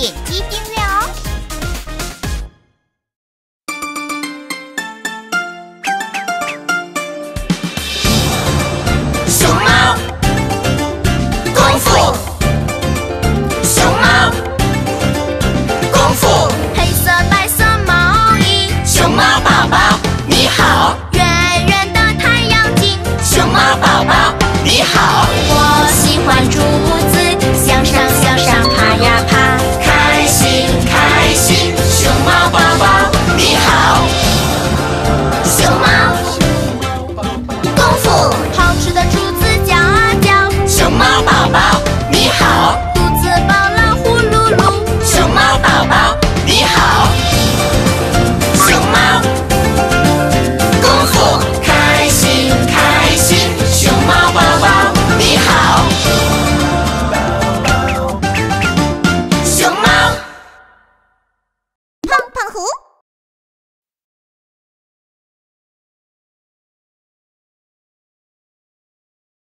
点击订阅哦。熊猫。功夫。熊猫。功夫。黑色白色毛衣。熊猫宝宝你好。圆圆的太阳镜。熊猫宝宝你好。